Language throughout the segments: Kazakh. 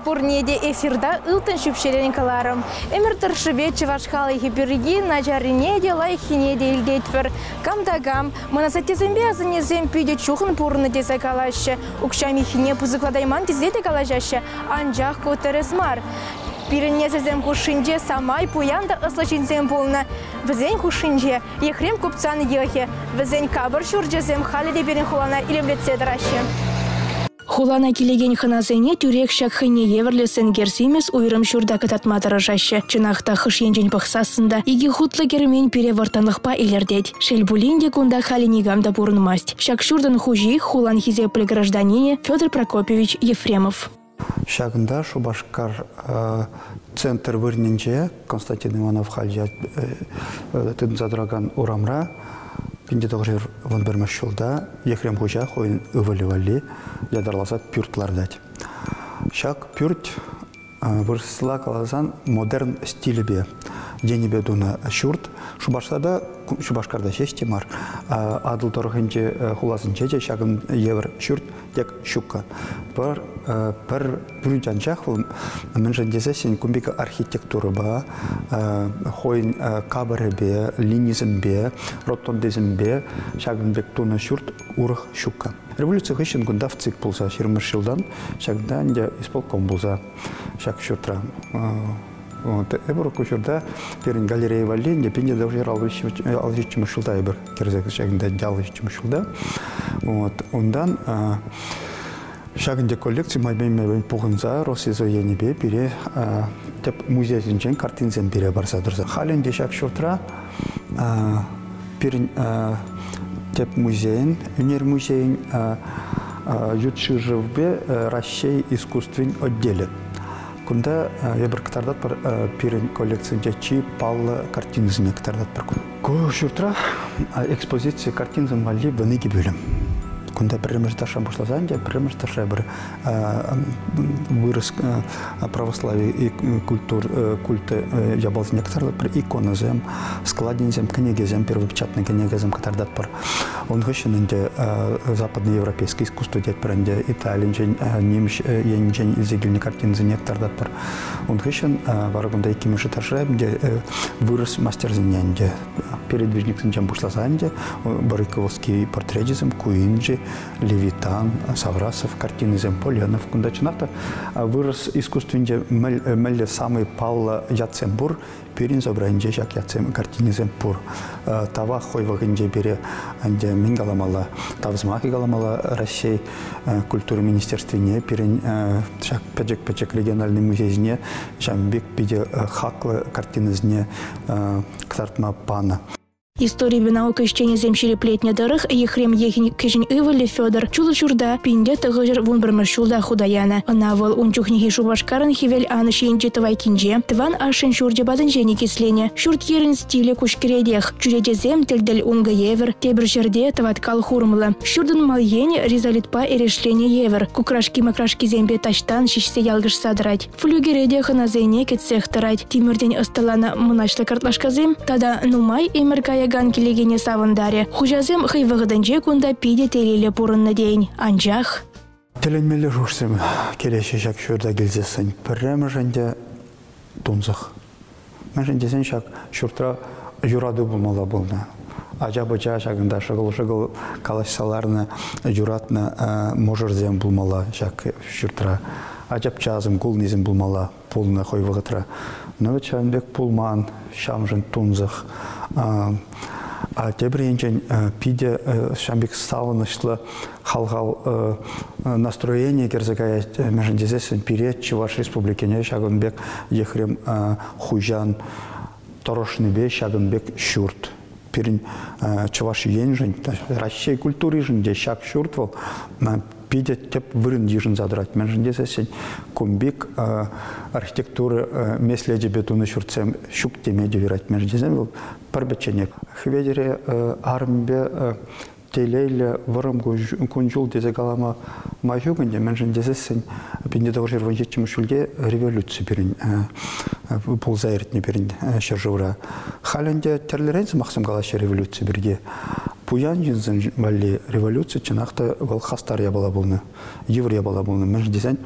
Пурнеде эфирда ылтын шүпшелен каларым. Эмір тұршыбе чывашқалы хиперги начаринеде лайхинеде илдетпір. Камдагам, манасаттезембе азынезем пүйде чухын пурны дезе калашы. Укшами хине пузыкладайман тезлете калажашы. Анжақ көтересмар. Пиренезезем хушинже самай пуянда ыслачинзем болна. Візен хушинже, ехрем купцан ехе. Візен кабыр шуржезем халиде берен хулана илемлетсе дырашы. Хулана келеген хыназене тюрек шак хыне еверлесен герсимес уйрым шурда кататма дырыжашы. Чынақта хыш енжен пықсасында, иги хутлы кермен перевартанлықпа илердет. Шельбулинде кунда халинигамда бурнмасть. Шак шурдан хужи хулан хизепле гражданине Федор Прокопьевич Ефремов. Шагында Шубашкар э, центр вырненче Константин Иванов халья э, э, тын задраган урамра Пинде тогжер вон бермеш жылда Ехрем хужа хойын ывали-вали ядарласа пюртлардать. Шак пюрт вырсыла каласан модерн стилі бе. Дені бе дуна шурт. Шубашкарда Шубашкарда шештемар. Адыл торғынче хуласынче же шагын евр шурт тек шука. Бір бір бүрін жақ бұл мен жандесе сен күмбек архитектура ба, хойын кабары бе, линизм бе, шагын бек туна шурт урых шука. Революция хыщен гунда в цик болса, ширмыш жылдан, шагында инде исполком болса, шаг шуртра. Эбір күшірді перін галерея вален, депенде даже алжиччі мұшылда эбір керзек шагында жалжиччі мұшылда. Ондан шагында коллекция майбен майбен пуғынза Росизо енебе бере теп музейзінчен картинзен бере барса дұрса. Халенде шаг шуртра перін теп музейін, өнер музейін ютши живбе Россия искусствен отделе. Кунда ебір кітардат бір пирен коллекцияда чи паллы картинізіне кітардат бір күн. Ко шуртра экспозиция картинзым вали выныги бөлім. Кунда біріміз таша бұшлазан, де біріміз таша бір вырыс православие культур, культы ябалзіне кітардат бір иконазем, складинзем, книгезем, первопечатный книгезем кітардат бір. Он хышын инде западноевропейский искусство дет бірінде жен, неміш ен жен изегіліне картинзіне кітардат бір. Он хышын варгунда икимеші таша, де вырыс мастерзінен, де передвижниксін жен бұшлазан, де Барыковский портретизм, Куинджи, Левитан, Саврасов, картинизм Поленов, кунда чынақта вырыс искусственде мәлі самый Павла Яцембур, перин забранже жак яцем картинизм пур. Тава хой вагынже бере анде мен галамала, тавзмахи галамала Россия культура министерствине перин жак пәжек региональный музейзіне жамбек биде хаклы картинизне ктартма пана. История наука ищения земшири плетня дырых ехрем ехин кежин ывали Федор чулы чурда пинде тыгыжыр вун бірмір шулда худаяна. Навыл унчухнихи шубашкарын хивел аны шейнче тывай кинже. Тыван ашын шурде бадын жени кислене. Шурт ерін стиле кушкередех. Чуреде зем тельдель унга евер. Тебір жерде тываткал хурмлы. Шурдын малйене резолитпа эрешлене евер. Кукрашки макрашки зембе тачтан шишсе ялгыш садырать. Флюгереде ханазене кетсех тырать. Тимирден ысталана мыначлы картлашказем. Тада нумай эмір ган келегене савындаре. Хужазем хыйвығыдынже кунда пиде терелі пурынны дейін. Анжақ. Теленмелі жұрсым келеші жак шөрді келзесін. Пірремі жэнде тунзық. Мен жэндесен шак шүртра юрады болмала болна. Ажа-бача шагында шығыл-шығыл калашсаларны юратны можырзем болмала жак шүртра. Ажап чазым, кулнизм болмала полны хойвығытра. Но чанбек пулман, шамжын тунзық. А тебренчен пиде шамбек савынышлы халхал настроение керзекая межендезесен пирет Чуваш республикене шагынбек ехрем хужан торошныбе шагынбек шурт пирин Чуваш енжен Россия культуры жен де шаг шурт вол пиде теп вырын дижин задрать. Мен жинде сесен кумбик архитектура меследи бетуны шурцем шук теме дюрать. Мен жинде сен парбеченек. Хведере армбе телейле вырым күнжул дезе калама мажугынде мен жин дезесен пинде догор жер вонжетчим шулге революция берин бул зайртне берин шержура халенде терлеренс максим калашы революция берге Пуян жинзен валли революция чынакта вал хастар я была булны. Евр я была булны. Мен дизайн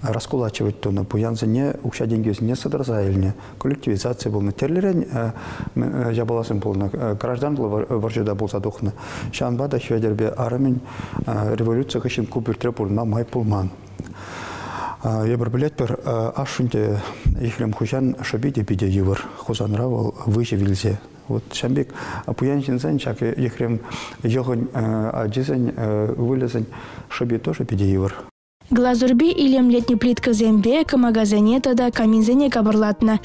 раскулачивать то на пуян не укша деньги не содержа или коллективизация булны. Терлерен я была сым булны. Граждан варжада булса духны. Шан бада шведербе арамин революция кышын кубертре булна май пулман. Я бір білет бір ашынде Ехрем Хужан шабиде биде евр. Хузанра вал выживилзе. Вот шамбек апуян жинзен чак ехрем йогын аджизен вылезен шаби тоже педеевр. Глазурби илем летний плитка зембе, камагазене тада каминзене кабарлатна.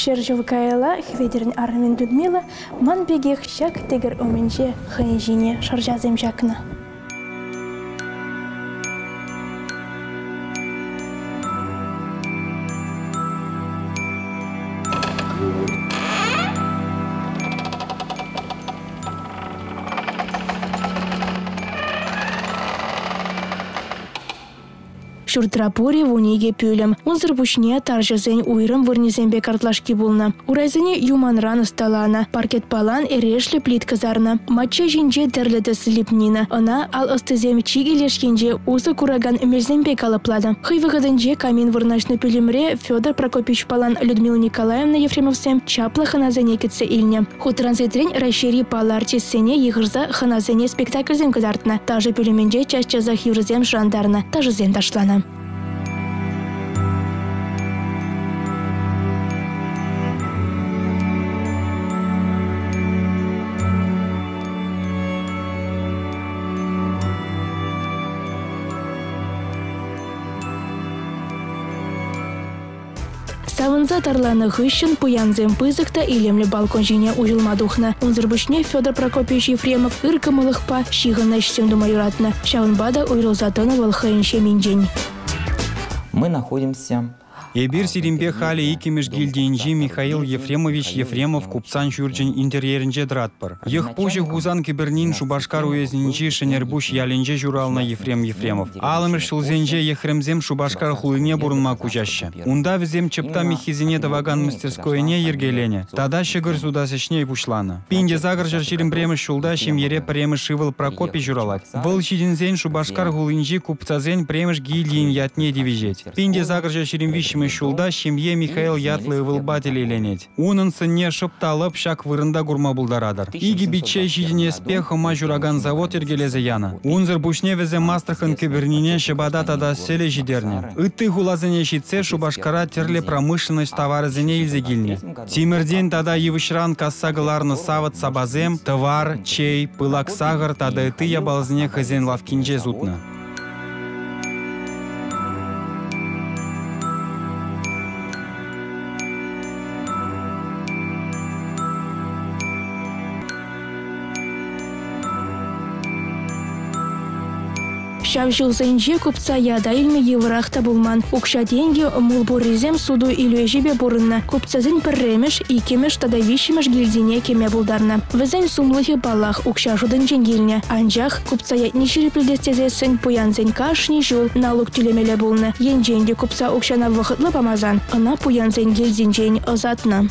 Шержу кайла хведерін армен Людмила ман бегех шак тегер оменже хэнжине шаржазем жакна. Шуртрапури вуниге пюлем. Унзыр бушне таржызен уйрым вырнезембе картлашки булна. Урайзыне юманран ысталана. Паркет палан эрешлі плит казарна. Матча жинже терледі слипнина. Она ал ыстызем чигелешкенже узы кураган өмелзембе калыплады. Хыйвыгыдынже камин вырнашны пюлемре Федор Прокопич палан Людмила Николаевна Ефремовсем чаплы ханазене кетсе илне. Хутранзетрен райшери палар сене егырза ханазене спектакльзем кыдартна. Тажы пюлеменже чашчазах юрзем жандарна. Тажызем ташлана. Савынза тарланы хыщын пуянзем пызыкта илемлі балкон жине ужылмадухна. Унзырбышне Федор Прокопьевич Ефремов ыркымылықпа шиғына шсенду майоратна. Шавынбада уйрылзатыны валхайынше минжень. Мы находимся Эбир сиримбе хали икимеш гильдиинжи Михаил Ефремович Ефремов купцан журджин интерьеринже дратпар. Ех пужи хузан кибернин шубашкар уездинчи шенербуш ялинже журална Ефрем Ефремов. Алымыр шулзенже Ехремзем шубашкар хулыне бурынма кучаща. Унда візем чепта михизине даваган мастерскойне ергелене. Тада шыгыр судасышне бушлана. Пинде загыр жарширим премыш шулда ере премыш шывыл Прокопи журалать. Выл шидинзен шубашкар хулынжи купцазен премыш гильдиин ятне дивижет. Пинде загыр жарширим шулда шемье Михаил ятлы вылбатели ленет. Унын сынне шыпталып шак вырында гурма булдарадар. Иги биче жидине спеха мажураган завод ергелезе яна. Унзыр бушне везе мастрахын кибернине шебада тада селе жидерне. Ытты гулазыне шитсе шубашкара терле промышленность товарызыне илзегилне. Тимирден тада евышран кассагыларны сават сабазем, товар, чей, пылак сагыр тада ытты ябалзыне хазен лавкинже зутна. Шав жылзайынже купца яда илме еврахта булман. Укша деньги мулбуризем суду илюежебе бурынна. Купцазын пірремеш, икемеш тада вишемеш гильдине кеме булдарна. Візен сумлыхи балах укша жудын жеңгелне. Анжах купца ятни ширипледестезесін пуянзен кашни жул налог тюлемеле булны. Енженде купца укшана вахытлы памазан. Ана пуянзен гильдинжен озатна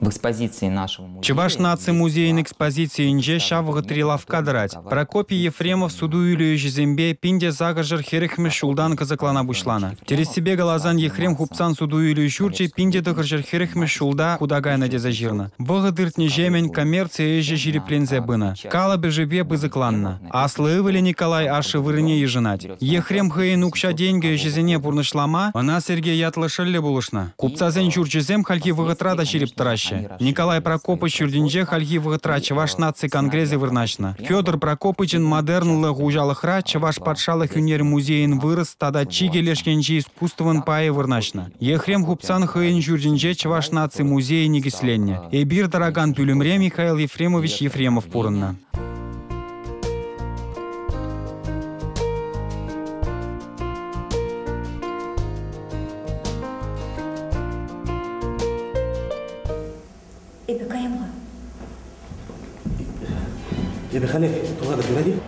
в экспозиции нашего музея. Чеваш нации музейной экспозиции инже шавығы трилавка драть. Прокопий Ефремов суду юлю зембе пинде загажыр херехме шулдан казаклана бушлана. Через себе галазан Ефрем хупцан суду юлю шурчи пинде дагажыр херехме шулда худагай на дезажирна. Вығы дыртне жемень коммерция еже жиреплензе бына. Кала бежебе бызыкланна. Аслы выле Николай ашы вырыне ежинать. Ефрем хейн укша деньги ежезене бурнышлама, она Сергей ятлышылле булышна. Купца зен зем хальки вғытрада ширип Николай Прокопович шүрдінже хальги вғытра Чаваш наци конгрессы вырначна. Федор Прокопычын модернлы гужалықра Чаваш патшалық үнер музейін вырыс тада чигелешкенчи искусствын пайы вырначна. Ехрем хупсан хыйын шүрдінже Чаваш наци музейі негісленне. Эбир дараган пүлімре Михаил Ефремович Ефремов пурынна. dejale toda la allí.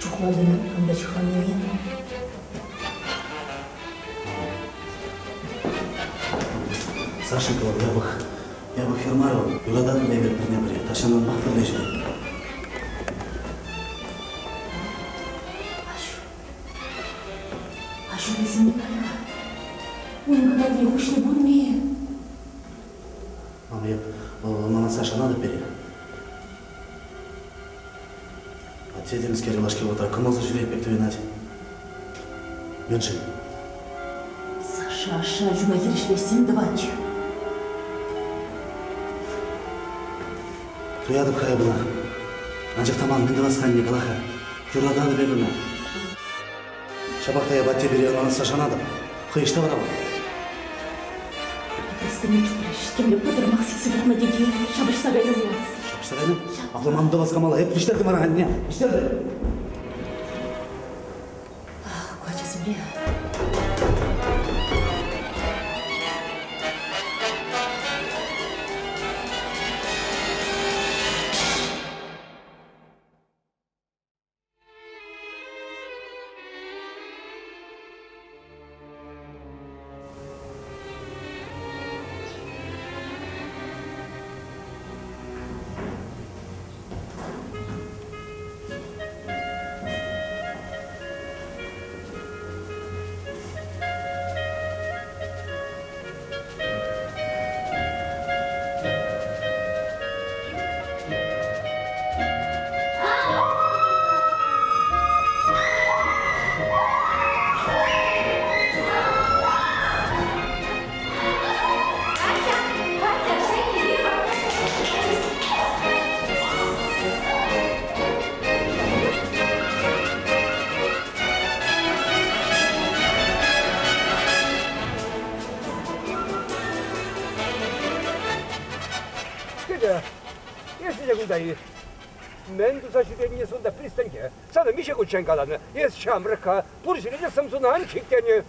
Чухладина, Андачханевин. Сашенко, я бы я бах фирмарил, югадан лебед пренебрет, а шанан махтар лежит. Ешіне бөлме. Мама, я, мана Саша надо бере. А те деміз кері лашке отыр, кым олсы жүрек бек төйнат. Мен жын. Саша, аша, жүма ерешлесін давач. Туядып хая бұна. Анжақ таман мінді басқан не калаха. Юладан бе бұна. Шабақта я батте бере мана Саша надо. Хыйышта бара ба. Істемен чүпіріш, кемле пыдыр мақсиксі тұқма деге, шабыш сағайлы болас. Шабыштарайны? Аплымамды басқамала, еп іштерді мара, не? Іштерді. Куачасым Tyle. Jeszcze jak udaje. Мэн туза жүгеніне сонда пристенге. Саны мише көтшен қаланы. Ес шамрыққа. Бұр жүрелі самзунан кектені.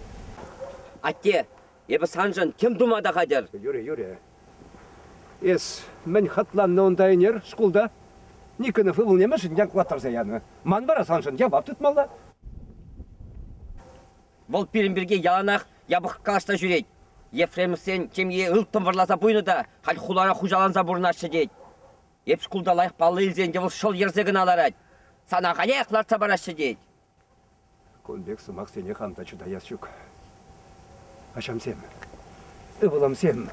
Атте, ебі санжан кем думада қадер? Юре, юре. Ес, мен хатланны онда енер, шкулда. Никіні фывыл немешін, як құлаттар заяны. Ман бара санжан, я бап тұтмалла. Бұл перімбірге яланақ, ябық қашта жүрейді. Ефремов сен кемге ылттым варласа бұйны да, хал хулара хужаланса бұрнашы дейд. Еп шкулда лайық илзен де бұл шол ерзегін аларад. Сана қане қларца барашы дейд. Конбек сымақ сене ханда чудаяс жүк. Ашам сем. Ыбылам сем.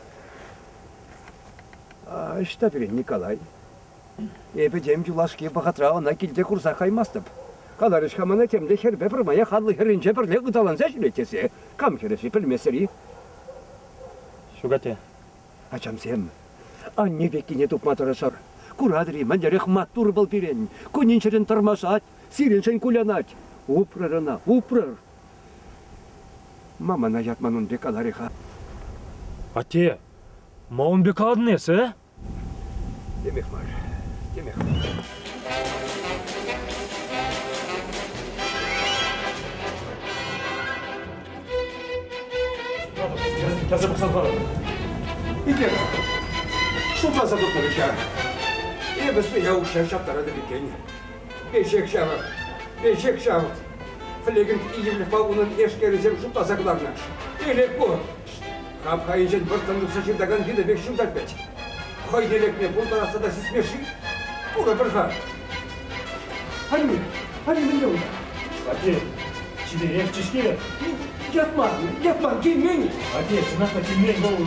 А, ішта бірен Николай. Эпі жем жулашки бағатра она келде курса қаймастып. Қаларыш хамана темде хербе бірмая халық херінже бірле ұдаланса жүретесе. Кам хересі білмесері. Шугате. Ачам сем. Анне беккине тупматырышыр. Курадри мәнерек маттур был пирен. Кунинчерен тормашат, сиреншен кулянать. Упрарына, упрар. Мама на ятманун бек алариха. Ате, маун бек аднес, э? Демек бар. Демек. Қазір бұқсан бар. Ике. Шулпаса tutmadı kâr. İyi besme yavuk şevşaplara da bir kenye. Beşek şavuk. Beşek şavuk. Flegin iyimlik bağının eşkerizem şulpasaklarına. İyilik bu. Kap kayıncın bir tanıdık saçırdagan bir de beş şundak beç. Haydelek ne bu tarafta da siz meşi. Bura bir har. Hani mi? Hani mi ne oldu? Ате, чиде ек чешке. Yapma, yapma, gelmeyin. Ате, сынақта келмей бұл.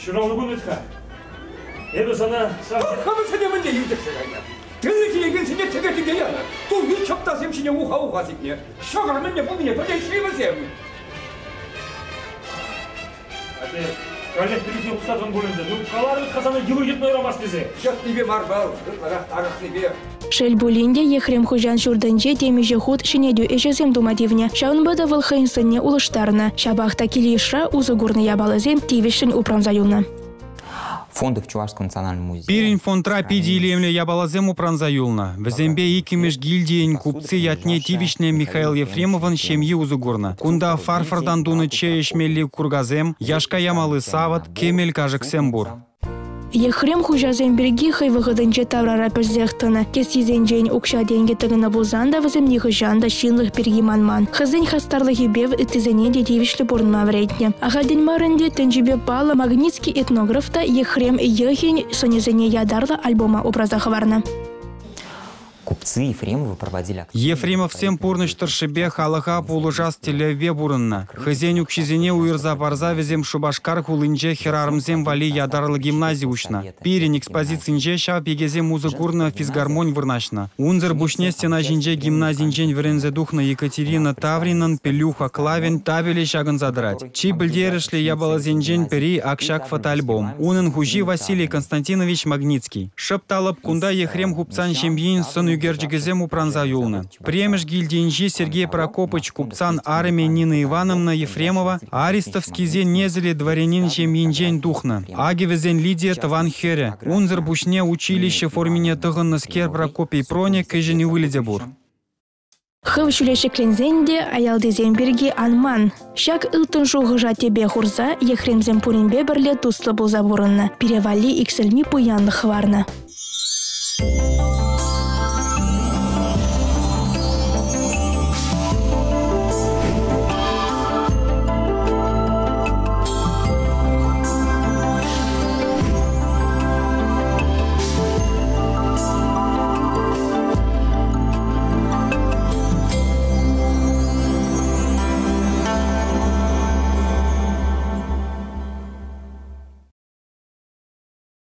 싫어하고 늦까 예도서나 하면 세대면 내 유적 세상이야 대지 얘기는 진짜 제가 듣게야 또 위협다 심신이고 하고 가지냐 쇼가면 내 몸이 더 제일 싫으면 세 아들 калет бірікне ұстаған бөлімді. Ну, қалары қазаны елу етін ойрамас десе. Жат тебе марбал ыртарах тарах тебе Шел булинде Ехрем хужан шурдынже темеже худ шинедю эшесем думадивне. Шаунбада вылхайынсыне улыштарна. Шабахта килишра узыгурны ябалызем тивишин упрамзаюлна. Фонды в Чувашском национальном музее. Пирин фонтра пиди илемле ябалазем упранзаюлна. Везембе икимеш гильдиен купцы ятне тивишне Михаил Ефремован шемьи узугурна. Кунда фарфардан дуны чеешмелли кургазем, яшка ямалы сават, кемель кажыксем бур. Ехрем хужазем берги хай выгодынче таврара пözзехтына. Кесизен жейн укша деньги тыгына булзанда вазем нихыжанда шинлых берги манман. Хызын хастарлыхи бев итизене де тивишлі бурнма вредне. Ахаден марынде тенжибе пала магнитский этнографта Ехрем ехень сонезене ядарлы альбома образа хаварна. Купцы Ефремовы проводили активную Ефремов всем пурныш тыршыбе халыха пулыжас телеве бурынна. Хызен укшизене уйырза барза везем шубашкар хулынже херарымзем вали ядарлы гимназия учна. Пирин экспозицинже ша пегезе музыкурна физгармонь вырнашна. Унзер бушне стена жинже гимназинжен верензе духна Екатерина Тавринан пелюха клавен табеле шагын задрать. Чи більдерішлі ябалазинжен пери акшак фотоальбом. Унын хужи Василий Константинович Магнитский. Шепталып кунда ехрем хупцан шембейн сын упранза юлны. Премеш гильдинжи Сергей Прокопыч купцан армия Нина Ивановна Ефремова, Аристовский зен незели дворянин шембейнжен духна. Агевезен Лидия Таван Хере. Унзер бушне училище формине тыгын скер Прокопий Проне кэжени выледе бур. Хыв шүлешеклензенде аялдезен берге анман. Шак ылтын шуғыжа тебе хурза, ехремзен пуринбе бірле туслы болза бурынна. Перевали иксілми пуянлы хварна.